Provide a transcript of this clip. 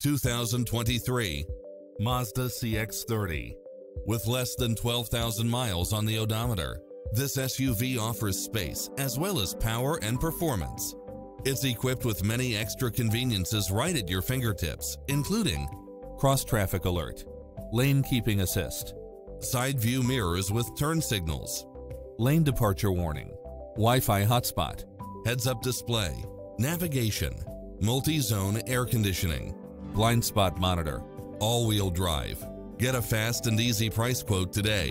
2023 Mazda CX-30. With less than 12,000 miles on the odometer, this SUV offers space as well as power and performance. It's equipped with many extra conveniences right at your fingertips, including cross-traffic alert, lane keeping assist, side view mirrors with turn signals, lane departure warning, Wi-Fi hotspot, heads-up display, navigation, multi-zone air conditioning, blind spot monitor, all-wheel drive. Get a fast and easy price quote today